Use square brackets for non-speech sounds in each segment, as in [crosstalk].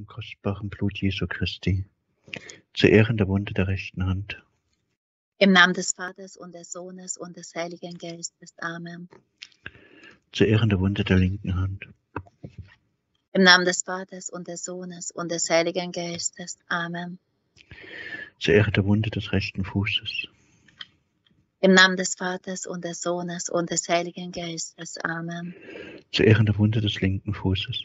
und kostbaren Blut Jesu Christi, zu Ehren der Wunde der rechten Hand. Im Namen des Vaters und des Sohnes und des Heiligen Geistes. Amen. Zu Ehren der Wunde der linken Hand. Im Namen des Vaters und des Sohnes und des Heiligen Geistes. Amen. Zu Ehre der Wunde des rechten Fußes. Im Namen des Vaters und des Sohnes und des Heiligen Geistes. Amen. Zu Ehren der Wunde des linken Fußes.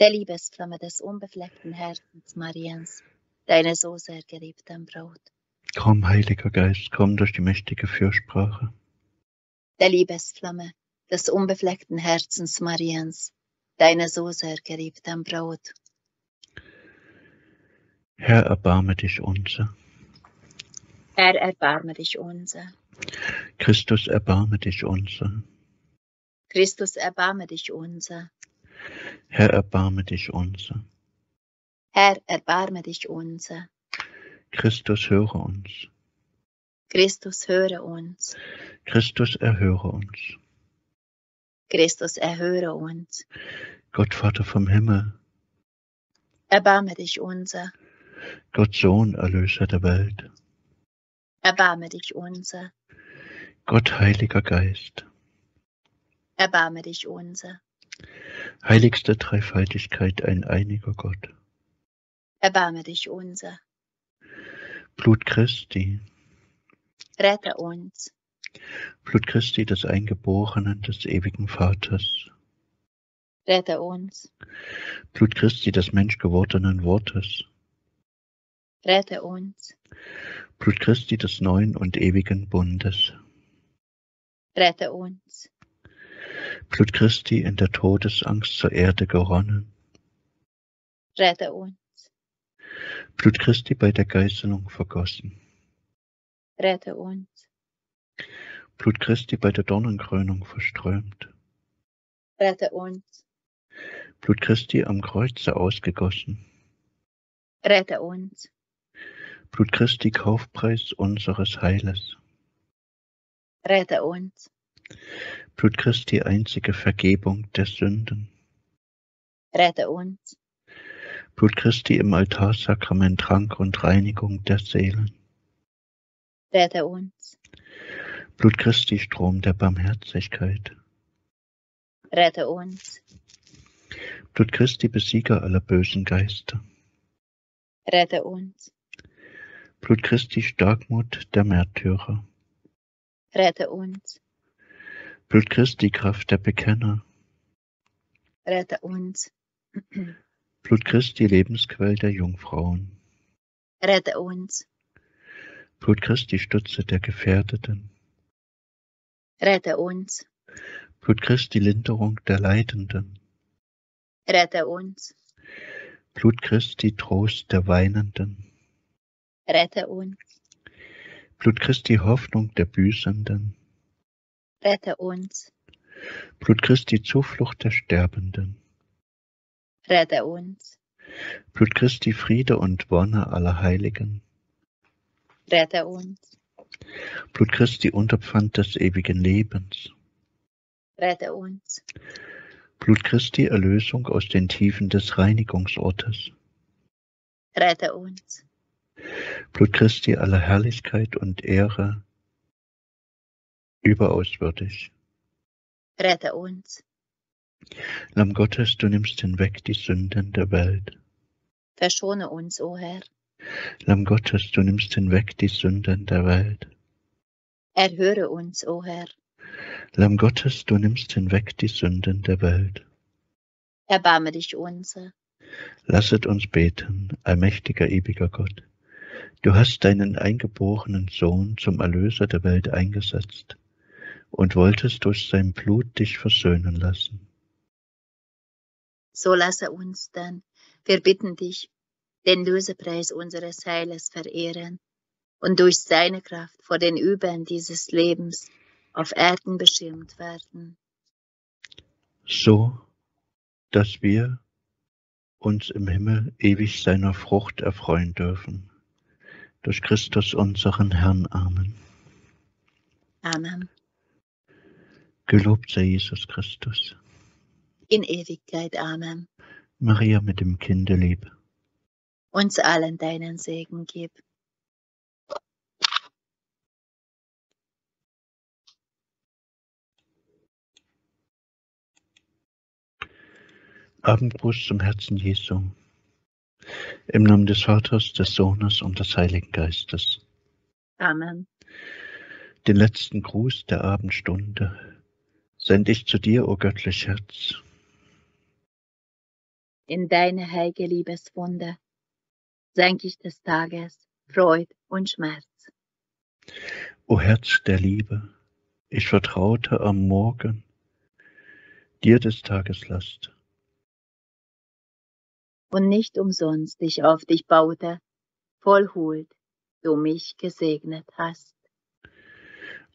Der Liebesflamme des unbefleckten Herzens Mariens, deine so sehr geliebten Braut. Komm, Heiliger Geist, komm durch die mächtige Fürsprache. Der Liebesflamme des unbefleckten Herzens Mariens, deine so sehr geliebten Braut. Herr, erbarme dich unser. Herr, erbarme dich unser. Christus, erbarme dich unser. Christus, erbarme dich unser. Herr, erbarme dich unser. Herr, erbarme dich unser. Christus, höre uns. Christus, höre uns. Christus, erhöre uns. Christus, erhöre uns. Gott, Vater vom Himmel, Erbarme dich unser. Gott, Sohn, Erlöser der Welt, Erbarme dich unser. Gott, Heiliger Geist, Erbarme dich unser. Heiligste Dreifaltigkeit, ein einiger Gott, Erbarme dich unser. Blut Christi, Rette uns. Blut Christi des Eingeborenen des ewigen Vaters, Rette uns. Blut Christi des menschgewordenen Wortes, Rette uns. Blut Christi des neuen und ewigen Bundes, Rette uns. Blut Christi in der Todesangst zur Erde geronnen, Rette uns. Blut Christi bei der Geißelung vergossen, Rette uns. Blut Christi bei der Dornenkrönung verströmt, Rette uns. Blut Christi am Kreuze ausgegossen, Rette uns. Blut Christi Kaufpreis unseres Heiles, Rette uns. Blut Christi einzige Vergebung der Sünden, Rette uns. Blut Christi im Altarsakrament Trank und Reinigung der Seelen, Rette uns. Blut Christi Strom der Barmherzigkeit, Rette uns. Blut Christi Besieger aller bösen Geister, Rette uns. Blut Christi Starkmut der Märtyrer, Rette uns. Blut Christi Kraft der Bekenner, Rette uns. [clears throat] Blut Christi Lebensquell der Jungfrauen, Rette uns. Blut Christi Stütze der Gefährdeten, Rette uns. Blut Christi Linderung der Leidenden, Rette uns. Blut Christi Trost der Weinenden, Rette uns. Blut Christi Hoffnung der Büßenden, Rette uns. Blut Christi Zuflucht der Sterbenden, Rette uns. Blut Christi Friede und Wonne aller Heiligen, Rette uns. Blut Christi Unterpfand des ewigen Lebens, Rette uns. Blut Christi Erlösung aus den Tiefen des Reinigungsortes, Rette uns. Blut Christi aller Herrlichkeit und Ehre, überaus würdig. Rette uns. Lamm Gottes, du nimmst hinweg die Sünden der Welt. Verschone uns, o Herr. Lamm Gottes, du nimmst hinweg die Sünden der Welt. Erhöre uns, o Herr. Lamm Gottes, du nimmst hinweg die Sünden der Welt. Erbarme dich unser. Lasset uns beten, allmächtiger, ewiger Gott. Du hast deinen eingeborenen Sohn zum Erlöser der Welt eingesetzt und wolltest durch sein Blut dich versöhnen lassen. So lasse uns dann, wir bitten dich, den Lösepreis unseres Heiles verehren und durch seine Kraft vor den Übeln dieses Lebens auf Erden beschirmt werden. So, dass wir uns im Himmel ewig seiner Frucht erfreuen dürfen. Durch Christus unseren Herrn. Amen. Amen. Gelobt sei Jesus Christus. In Ewigkeit. Amen. Maria mit dem Kinde lieb. Uns allen deinen Segen gib. Abendgruß zum Herzen Jesu. Im Namen des Vaters, des Sohnes und des Heiligen Geistes. Amen. Den letzten Gruß der Abendstunde sende ich zu dir, o göttlich Herz. In deine heilige Liebeswunde senk ich des Tages Freud und Schmerz. O Herz der Liebe, ich vertraute am Morgen dir des Tages Last und nicht umsonst ich auf dich baute, voll Huld du mich gesegnet hast.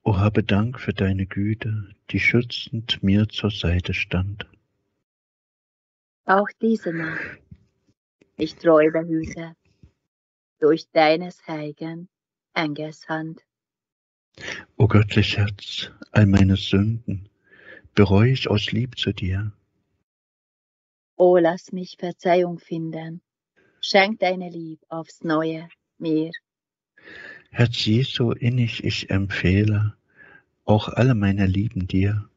O habe Dank für deine Güte, die schützend mir zur Seite stand. Auch diese Nacht, ich treu behüte, durch deines heiligen Engels Hand. O göttlich Herz, all meine Sünden bereu ich aus Lieb zu dir O lass mich Verzeihung finden, schenk deine Lieb aufs Neue mir. Herz Jesu innig ich empfehle, auch alle meine Lieben dir.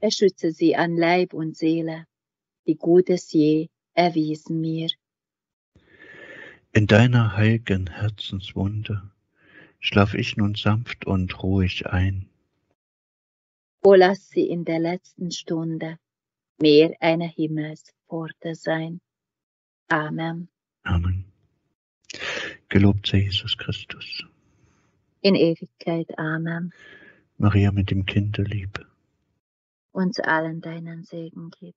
Erschütze sie an Leib und Seele, die Gutes je erwiesen mir. In deiner heiligen Herzenswunde schlaf ich nun sanft und ruhig ein. O lass sie in der letzten Stunde mehr eine Himmelspforte sein. Amen. Amen. Gelobt sei Jesus Christus. In Ewigkeit. Amen. Maria mit dem Kinde lieb. Uns allen deinen Segen gib.